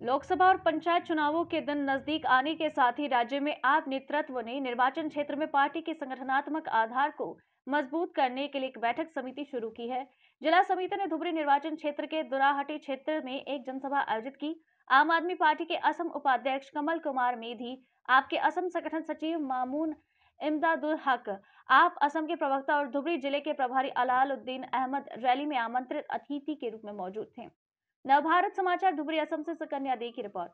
लोकसभा और पंचायत चुनावों के दिन नज़दीक आने के साथ ही राज्य में आप नेतृत्व ने निर्वाचन क्षेत्र में पार्टी के संगठनात्मक आधार को मज़बूत करने के लिए एक बैठक समिति शुरू की है। जिला समिति ने धुबरी निर्वाचन क्षेत्र के दुराहटी क्षेत्र में एक जनसभा आयोजित की। आम आदमी पार्टी के असम उपाध्यक्ष कमल कुमार मेधी, आपके असम संगठन सचिव मामून इमदादुल हक आप असम के प्रवक्ता और धुबरी ज़िले के प्रभारी अलाल उद्दीन अहमद रैली में आमंत्रित अतिथि के रूप में मौजूद थे। नवभारत समाचार धुबरी असम से सुकन्या दे रिपोर्ट।